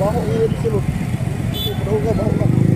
baho ini sih lu. Bro, baho.